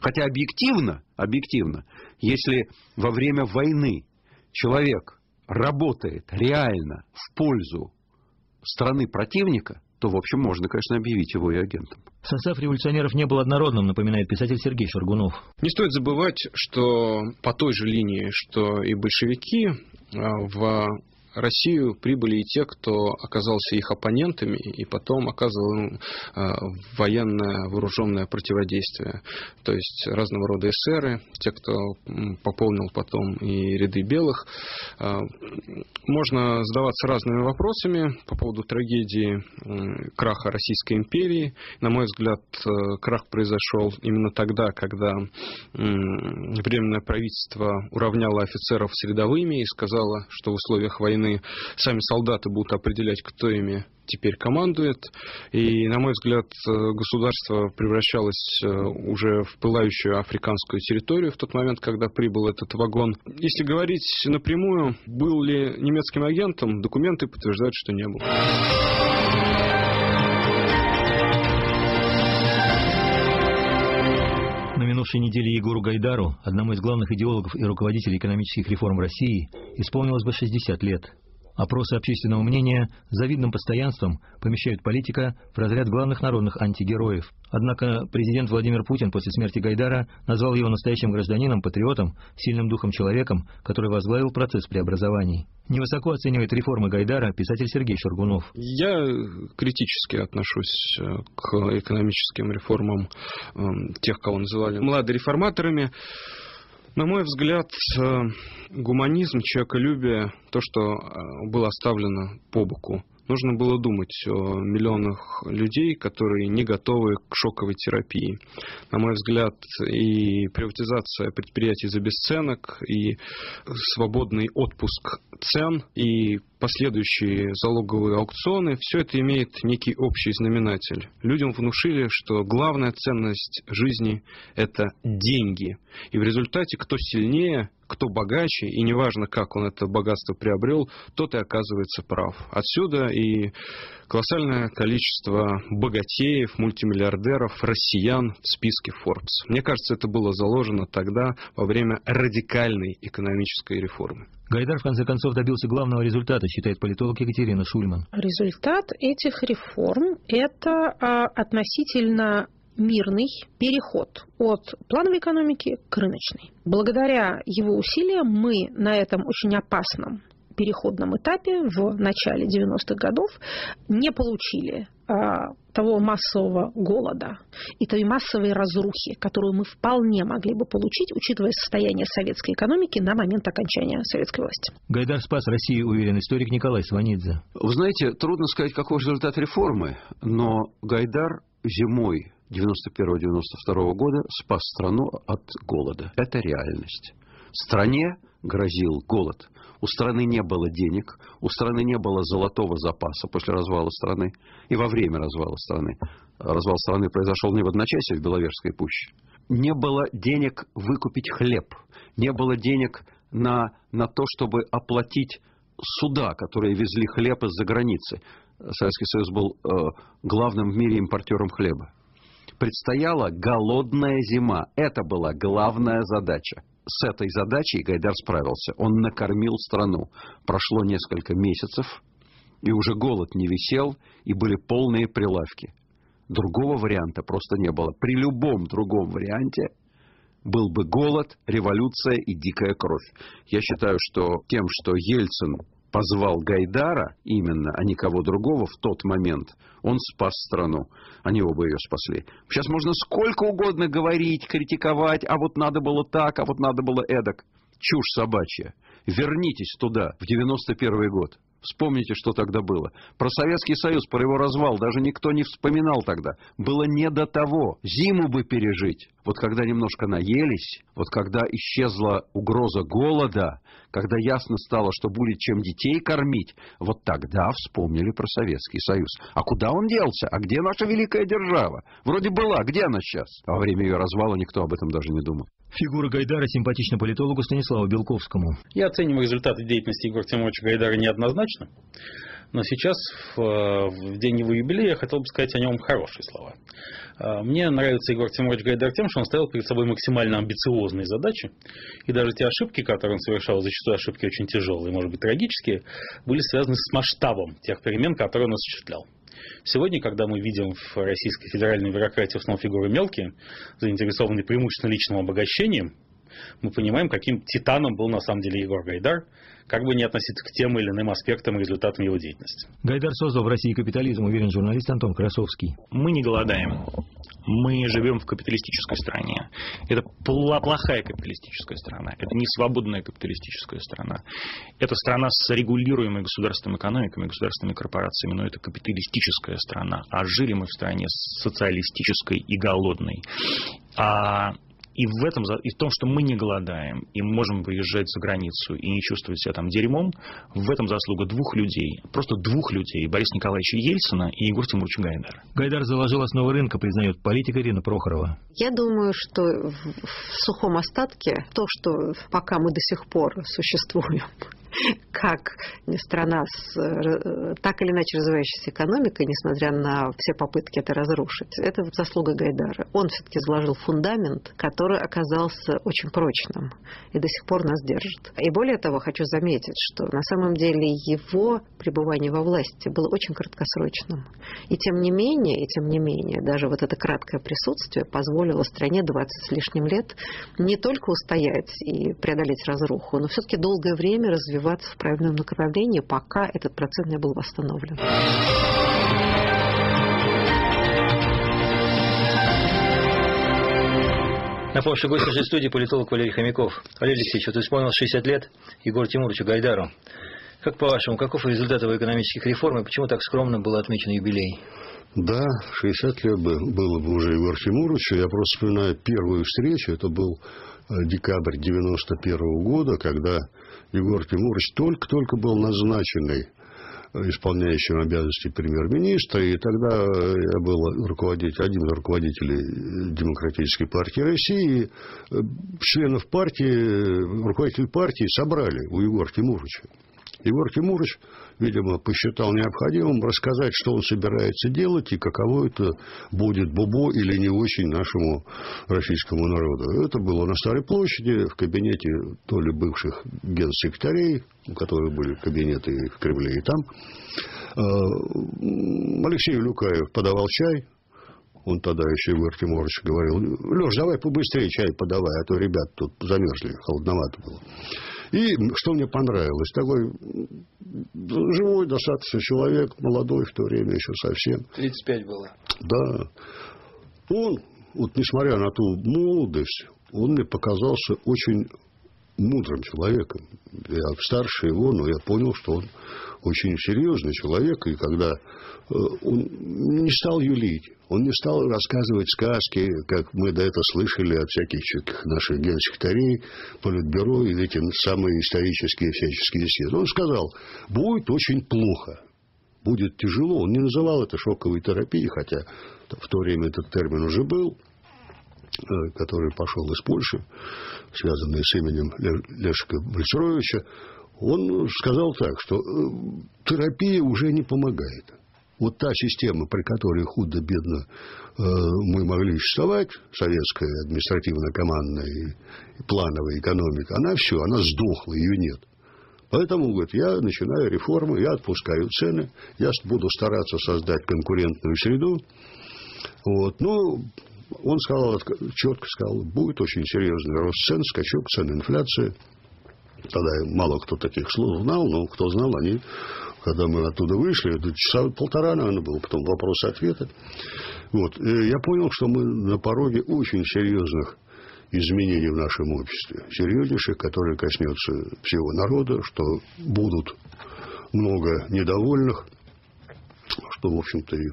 Хотя объективно, объективно, если во время войны человек работает реально в пользу страны противника, то, в общем, можно, конечно, объявить его и агентом. Состав революционеров не был однородным, напоминает писатель Сергей Шаргунов. Не стоит забывать, что по той же линии, что и большевики, а, в Россию прибыли и те, кто оказался их оппонентами и потом оказывал им э, военное вооруженное противодействие. То есть разного рода эсеры, те, кто пополнил потом и ряды белых. Э, можно задаваться разными вопросами по поводу трагедии краха Российской империи. На мой взгляд, э, крах произошел именно тогда, когда Временное правительство уравняло офицеров с рядовыми и сказало, что в условиях войны войны сами солдаты будут определять, кто ими теперь командует. И, на мой взгляд, государство превращалось уже в пылающую африканскую территорию в тот момент, когда прибыл этот вагон. Если говорить напрямую, был ли немецким агентом, документы подтверждают, что не был. Минувшей неделе Егору Гайдару, одному из главных идеологов и руководителей экономических реформ России, исполнилось бы 60 лет. Опросы общественного мнения завидным постоянством помещают политика в разряд главных народных антигероев. Однако президент Владимир Путин после смерти Гайдара назвал его настоящим гражданином, патриотом, сильным духом человеком, который возглавил процесс преобразований. Невысоко оценивает реформы Гайдара писатель Сергей Шаргунов. Я критически отношусь э, к экономическим реформам эм, тех, кого называли молодыми реформаторами. На мой взгляд, э, гуманизм, человеколюбие, то, что э, было оставлено по боку нужно было думать о миллионах людей, которые не готовы к шоковой терапии. На мой взгляд, и приватизация предприятий за бесценок, и свободный отпуск цен, и последующие залоговые аукционы, все это имеет некий общий знаменатель. Людям внушили, что главная ценность жизни – это деньги. И в результате кто сильнее, кто богаче, и неважно, как он это богатство приобрел, тот и оказывается прав. Отсюда и колоссальное количество богатеев, мультимиллиардеров, россиян в списке Forbes. Мне кажется, это было заложено тогда во время радикальной экономической реформы. Гайдар, в конце концов, добился главного результата, считает политолог Екатерина Шульман. Результат этих реформ – это а, относительно мирный переход от плановой экономики к рыночной. Благодаря его усилиям мы на этом очень опасном переходном этапе в начале 90-х годов не получили а, того массового голода и той массовой разрухи, которую мы вполне могли бы получить, учитывая состояние советской экономики на момент окончания советской власти. Гайдар спас Россию, уверен историк Николай Сванидзе. Вы знаете, трудно сказать, какой результат реформы, но Гайдар зимой 91-92 года спас страну от голода. Это реальность. Стране грозил голод. У страны не было денег, у страны не было золотого запаса после развала страны и во время развала страны. Развал страны произошел не в одночасье в Беловежской пуще. Не было денег выкупить хлеб, не было денег на, на то, чтобы оплатить суда, которые везли хлеб из-за границы. Советский Союз был э, главным в мире импортером хлеба. Предстояла голодная зима. Это была главная задача с этой задачей Гайдар справился. Он накормил страну. Прошло несколько месяцев, и уже голод не висел, и были полные прилавки. Другого варианта просто не было. При любом другом варианте был бы голод, революция и дикая кровь. Я считаю, что тем, что Ельцин позвал Гайдара именно, а никого другого в тот момент, он спас страну. Они оба ее спасли. Сейчас можно сколько угодно говорить, критиковать, а вот надо было так, а вот надо было эдак. Чушь собачья. Вернитесь туда, в 91 год. Вспомните, что тогда было. Про Советский Союз, про его развал даже никто не вспоминал тогда. Было не до того. Зиму бы пережить. Вот когда немножко наелись, вот когда исчезла угроза голода, когда ясно стало, что будет чем детей кормить, вот тогда вспомнили про Советский Союз. А куда он делся? А где наша великая держава? Вроде была, где она сейчас? Во время ее развала никто об этом даже не думал. Фигура Гайдара симпатична политологу Станиславу Белковскому. Я оцениваю результаты деятельности Егора Тимуровича Гайдара неоднозначно. Но сейчас, в, в день его юбилея, я хотел бы сказать о нем хорошие слова. А, мне нравится Егор Тимурович Гайдар тем, что он ставил перед собой максимально амбициозные задачи. И даже те ошибки, которые он совершал, зачастую ошибки очень тяжелые, может быть, трагические, были связаны с масштабом тех перемен, которые он осуществлял. Сегодня, когда мы видим в Российской федеральной бюрократии в основном фигуры мелкие, заинтересованные преимущественно личным обогащением, мы понимаем, каким титаном был на самом деле Егор Гайдар, как бы не относиться к тем или иным аспектам и результатам его деятельности. Гайдар создал в России капитализм, уверен журналист Антон Красовский. Мы не голодаем. Мы живем в капиталистической стране. Это плохая капиталистическая страна. Это не свободная капиталистическая страна. Это страна с регулируемой государственными экономиками, государственными корпорациями, но это капиталистическая страна. А жили мы в стране социалистической и голодной. А И в этом, и в том, что мы не голодаем, и можем выезжать за границу и не чувствовать себя там дерьмом, в этом заслуга двух людей, просто двух людей, Бориса Николаевича Ельцина и Егора Тимуровича Гайдара. Гайдар заложил основы рынка, признает политика Ирина Прохорова. Я думаю, что в сухом остатке то, что пока мы до сих пор существуем, как страна с э, так или иначе развивающейся экономикой, несмотря на все попытки это разрушить, это заслуга Гайдара. Он все-таки заложил фундамент, который оказался очень прочным и до сих пор нас держит. И более того, хочу заметить, что на самом деле его пребывание во власти было очень краткосрочным. И тем не менее, и тем не менее, даже вот это краткое присутствие позволило стране 20 с лишним лет не только устоять и преодолеть разруху, но все-таки долгое время развиваться развиваться в правильном направлении, пока этот процент не был восстановлен. Напомню, что гость нашей студии политолог Валерий Хомяков. Валерий Алексеевич, вот исполнилось 60 лет Егору Тимуровичу Гайдару. Как по-вашему, каков результат его экономических реформ и почему так скромно был отмечен юбилей? Да, 60 лет было бы уже Егор Тимуровичу. Я просто вспоминаю первую встречу. Это был э, декабрь 91 -го года, когда Егор Тимурович только-только был назначенный исполняющим обязанности премьер-министра, и тогда я был руководитель, один из руководителей Демократической партии России, членов партии, руководитель партии собрали у Егора Тимуровича. Егор Тимурович, видимо, посчитал необходимым рассказать, что он собирается делать и каково это будет бубо или не очень нашему российскому народу. Это было на Старой площади, в кабинете то ли бывших генсекретарей, у которых были кабинеты в Кремле и там. Э, Алексей Люкаев подавал чай, он тогда еще Егор Тимурович говорил, Леш, давай побыстрее чай подавай, а то ребят тут замерзли, холодновато было. И что мне понравилось, такой живой достаточно человек, молодой в то время еще совсем. 35 было. Да. Он, вот несмотря на ту молодость, он мне показался очень мудрым человеком. Я старше его, но я понял, что он очень серьезный человек, и когда э, он не стал юлить, он не стал рассказывать сказки, как мы до этого слышали от всяких наших генсекретарей, политбюро и эти самые исторические всяческие исследования. Он сказал, будет очень плохо, будет тяжело. Он не называл это шоковой терапией, хотя в то время этот термин уже был который пошел из Польши, связанный с именем Лешика Бальцеровича, он сказал так, что э, терапия уже не помогает. Вот та система, при которой худо-бедно э, мы могли существовать, советская административно-командная и плановая экономика, она все, она сдохла, ее нет. Поэтому, говорит, я начинаю реформы, я отпускаю цены, я буду стараться создать конкурентную среду. Вот. Ну, он сказал, четко сказал, будет очень серьезный рост цен, скачок цен, инфляция. Тогда мало кто таких слов знал, но кто знал, они, когда мы оттуда вышли, это часа полтора, наверное, было, потом вопросы-ответы. Вот. И я понял, что мы на пороге очень серьезных изменений в нашем обществе, серьезнейших, которые коснется всего народа, что будут много недовольных, что, в общем-то, и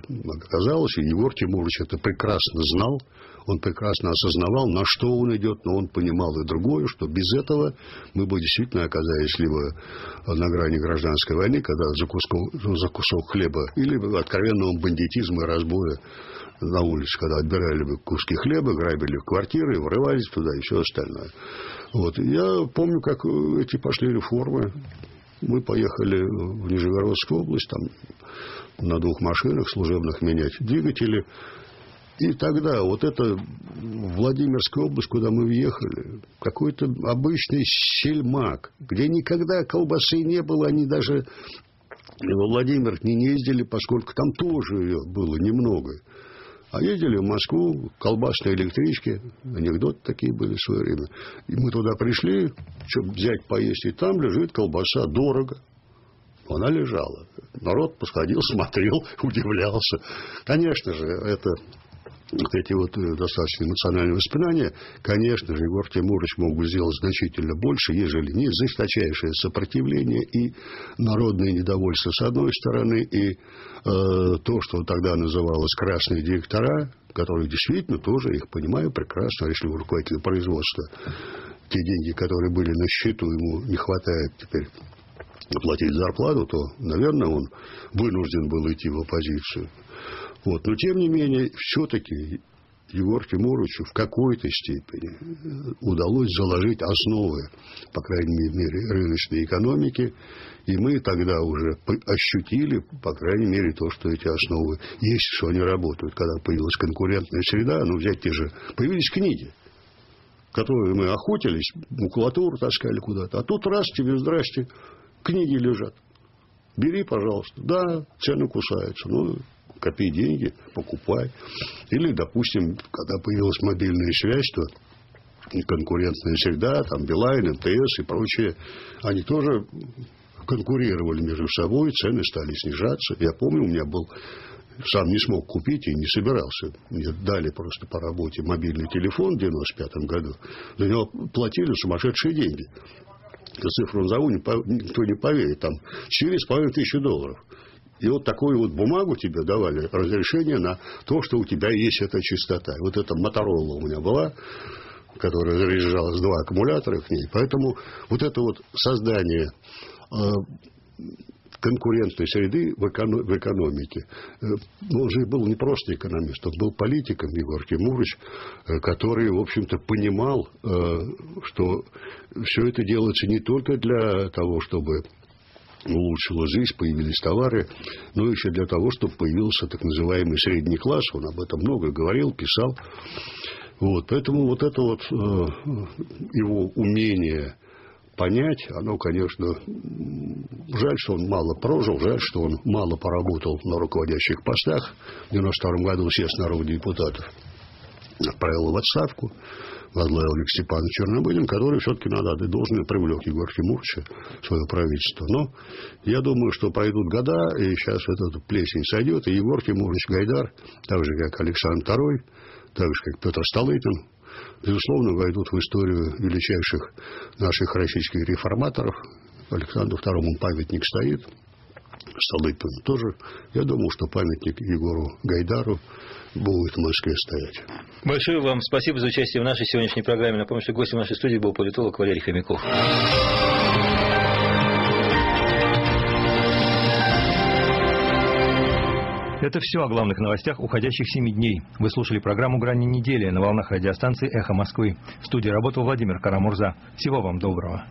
оказалось, и Егор Тимурович это прекрасно знал, он прекрасно осознавал, на что он идет, но он понимал и другое, что без этого мы бы действительно оказались либо на грани гражданской войны, когда за, куском, за кусок хлеба, или откровенного бандитизма и разбоя на улице, когда отбирали бы куски хлеба, грабили квартиры, врывались туда и все остальное. Вот. Я помню, как эти пошли реформы. Мы поехали в Нижегородскую область, там на двух машинах служебных менять двигатели. И тогда вот это Владимирская область, куда мы въехали, какой-то обычный сельмак, где никогда колбасы не было, они даже во Владимир не ездили, поскольку там тоже ее было немного. А ездили в Москву, колбасные электрички, анекдоты такие были в свое время. И мы туда пришли, чтобы взять поесть, и там лежит колбаса дорого. Она лежала. Народ подходил, смотрел, удивлялся. Конечно же, это вот эти вот э, достаточно эмоциональные воспоминания, конечно же, Егор Тимурович мог бы сделать значительно больше, ежели не жесточайшее сопротивление и народное недовольство с одной стороны, и э, то, что тогда называлось красные директора, которые действительно тоже, их понимаю прекрасно, если у руководителя производства те деньги, которые были на счету, ему не хватает теперь оплатить зарплату, то, наверное, он вынужден был идти в оппозицию. Вот. Но, тем не менее, все-таки Егору Тимуровичу в какой-то степени э, удалось заложить основы, по крайней мере, рыночной экономики, и мы тогда уже ощутили, по крайней мере, то, что эти основы есть, что они работают. Когда появилась конкурентная среда, ну, взять те же, появились книги, которые мы охотились, макулатуру таскали куда-то, а тут раз тебе, здрасте, книги лежат. Бери, пожалуйста. Да, цены кусаются. Ну, копи деньги, покупай. Или, допустим, когда появилась мобильная связь, то и конкурентная среда, там Билайн, МТС и прочие, они тоже конкурировали между собой, цены стали снижаться. Я помню, у меня был сам не смог купить и не собирался. Мне дали просто по работе мобильный телефон в 95 году. За него платили сумасшедшие деньги. Цифру назову, никто не поверит. Там 4,5 тысячи долларов. И вот такую вот бумагу тебе давали, разрешение на то, что у тебя есть эта частота. Вот эта Моторола у меня была, которая заряжалась два аккумулятора к ней. Поэтому вот это вот создание э, конкурентной среды в, эконом, в экономике. Э, он же был не просто экономист, он был политиком, Егор Тимурович, э, который, в общем-то, понимал, что все это делается не только для того, чтобы улучшила жизнь, появились товары, но еще для того, чтобы появился так называемый средний класс. Он об этом много говорил, писал. Вот, поэтому вот это вот э, его умение понять, оно, конечно, жаль, что он мало прожил, жаль, что он мало поработал на руководящих постах. В 92 году съезд народных депутатов отправил в отставку возглавил Олег Степанович Чернобылин, который все-таки надо отдать должное привлек Егор Тимуровича свое правительство. Но я думаю, что пройдут года, и сейчас эта плесень сойдет, и Егор Тимурович Гайдар, так же, как Александр II, так же, как Петр Столыпин, безусловно, войдут в историю величайших наших российских реформаторов. Александру II памятник стоит, Столыпину тоже. Я думаю, что памятник Егору Гайдару будет в Москве стоять. Большое вам спасибо за участие в нашей сегодняшней программе. Напомню, что гостем нашей студии был политолог Валерий Хомяков. Это все о главных новостях уходящих семи дней. Вы слушали программу «Грани недели» на волнах радиостанции «Эхо Москвы». В студии работал Владимир Карамурза. Всего вам доброго.